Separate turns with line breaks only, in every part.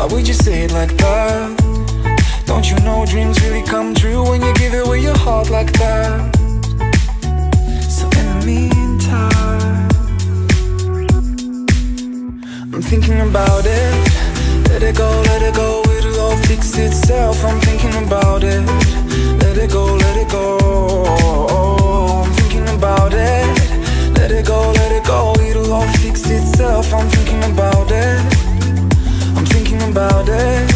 Why would you say it like that? Don't you know dreams really come true When you give away your heart like that? So in the meantime I'm thinking about it. Let it go, let it go It'll all fix itself. I'm thinking about it. Let it go, let it go. I'm thinking about it. Let it go, let it go It'll all fix itself. I'm thinking about it about it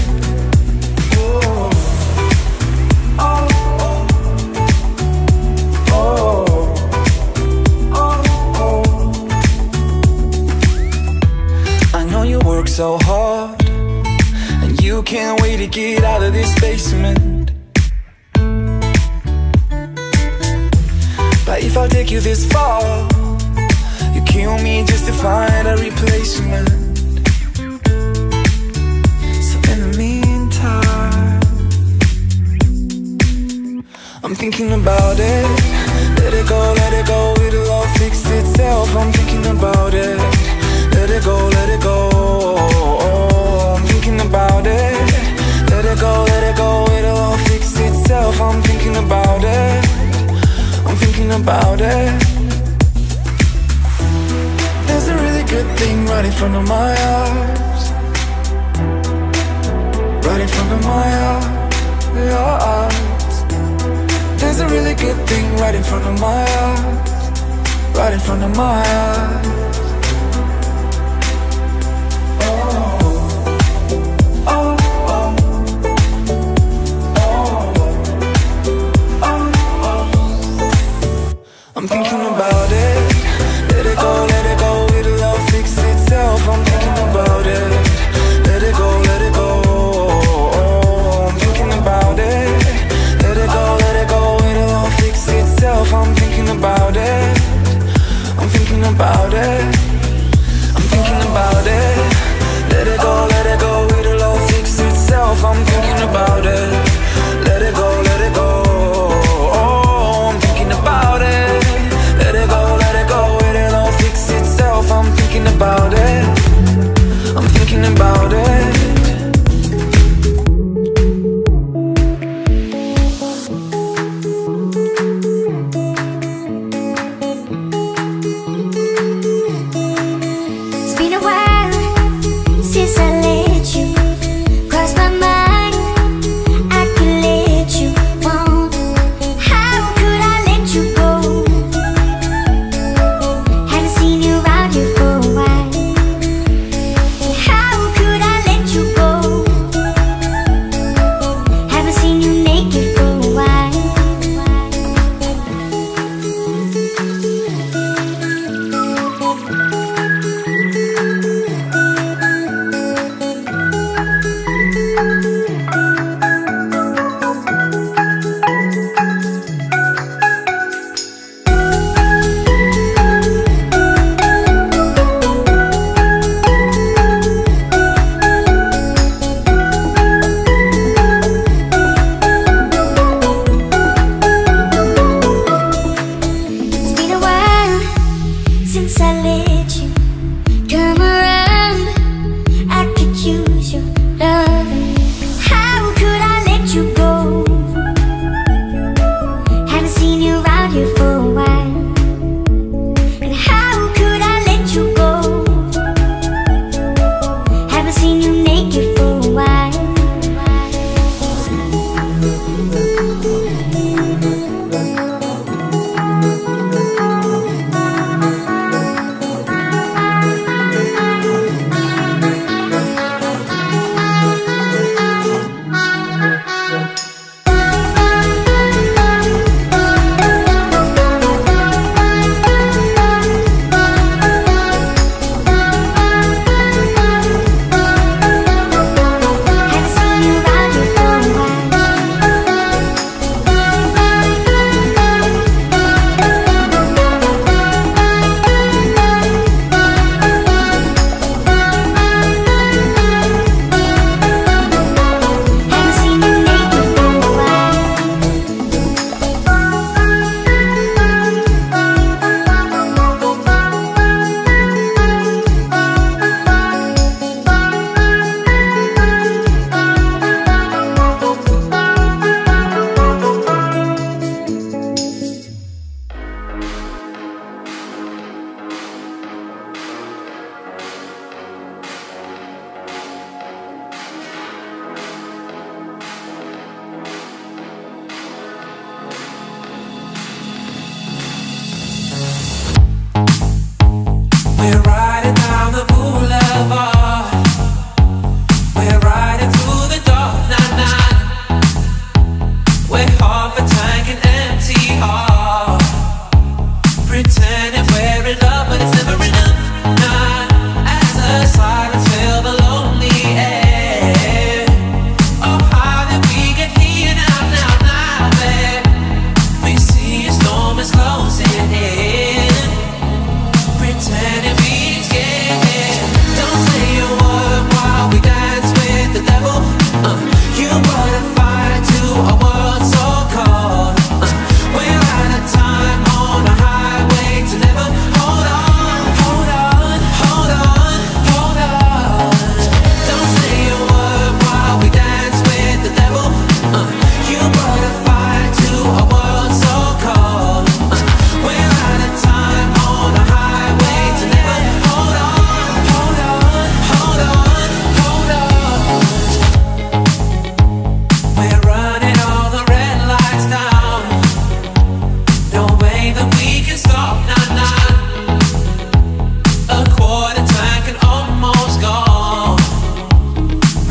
I know you work So hard, and you can't wait to get out of this basement. But if I take you this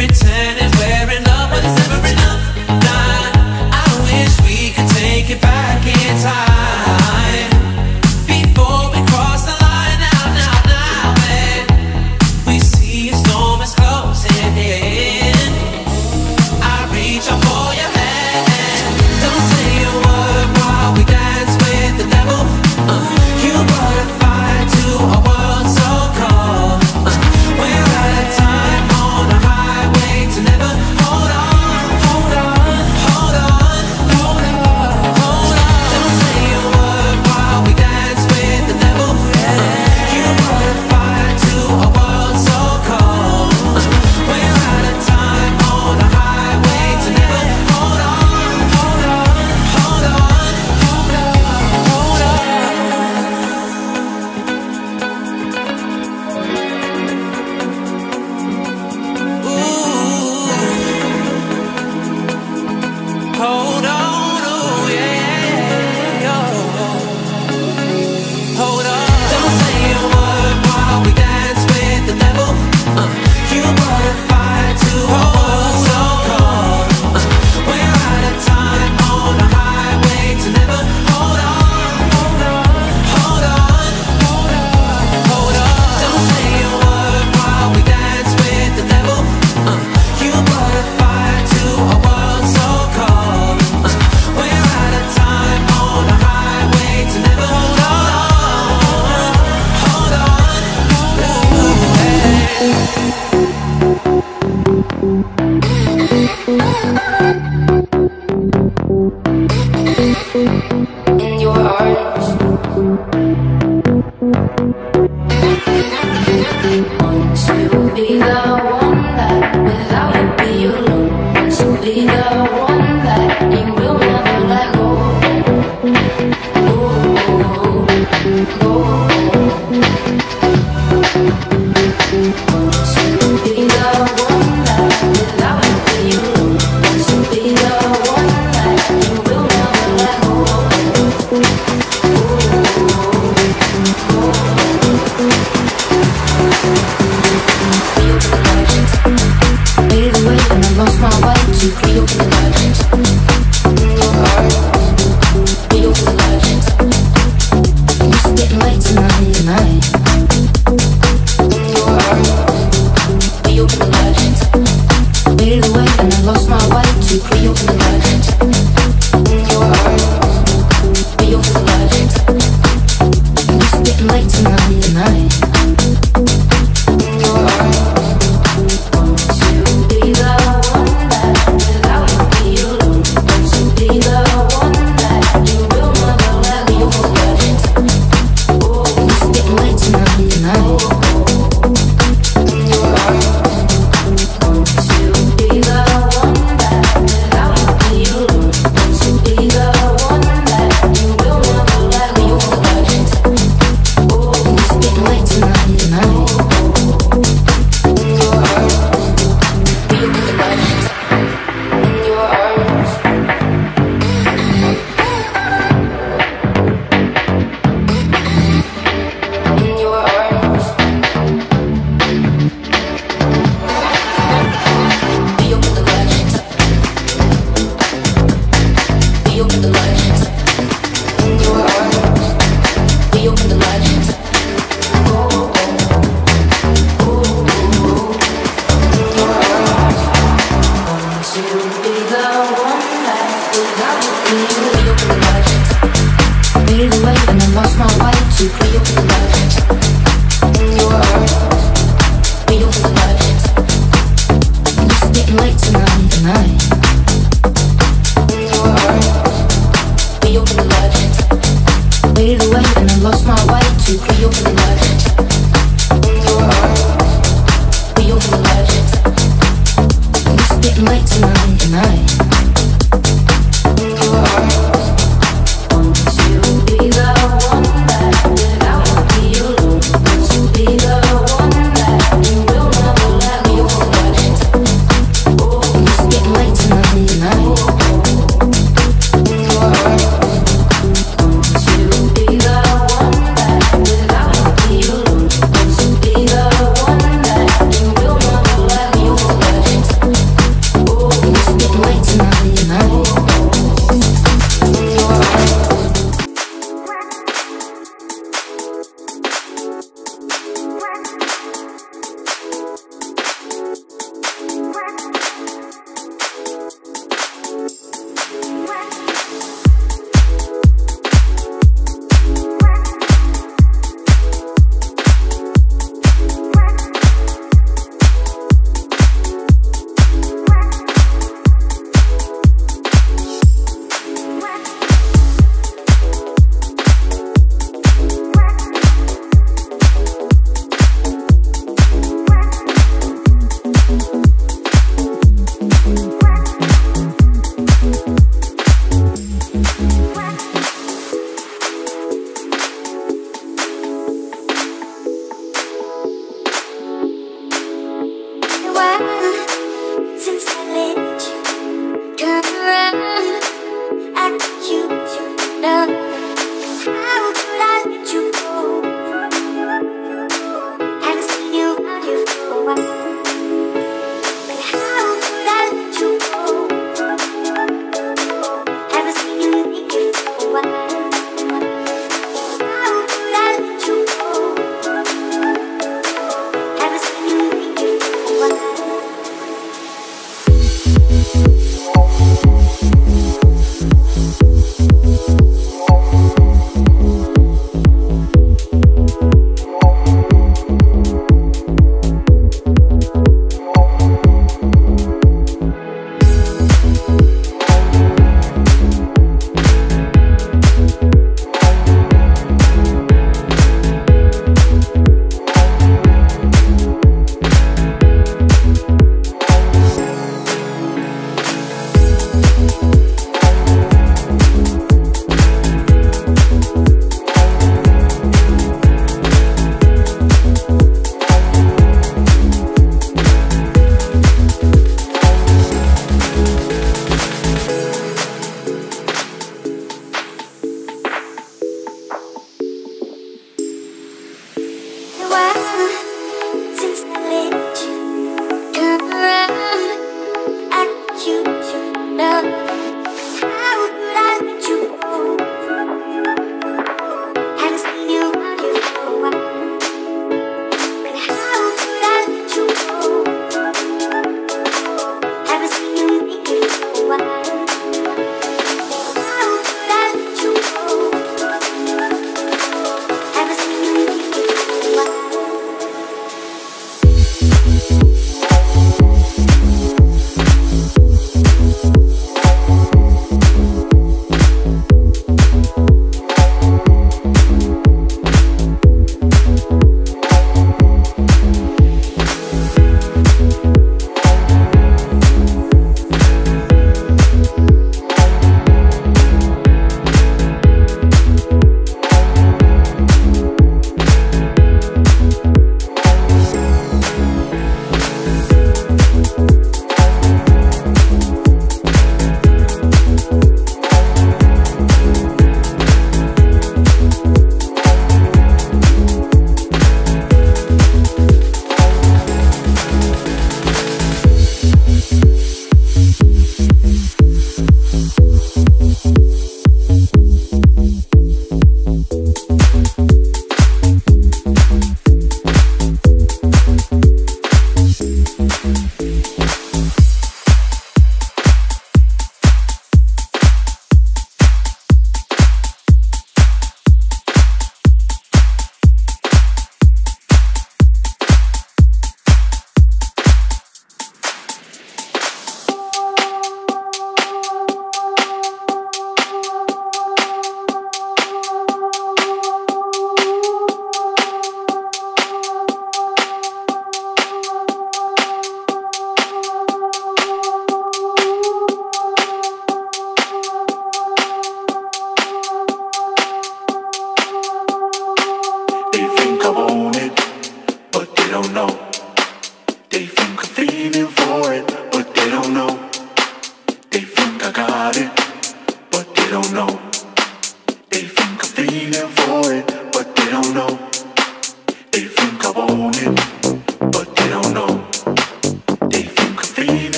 pretend.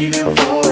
Hola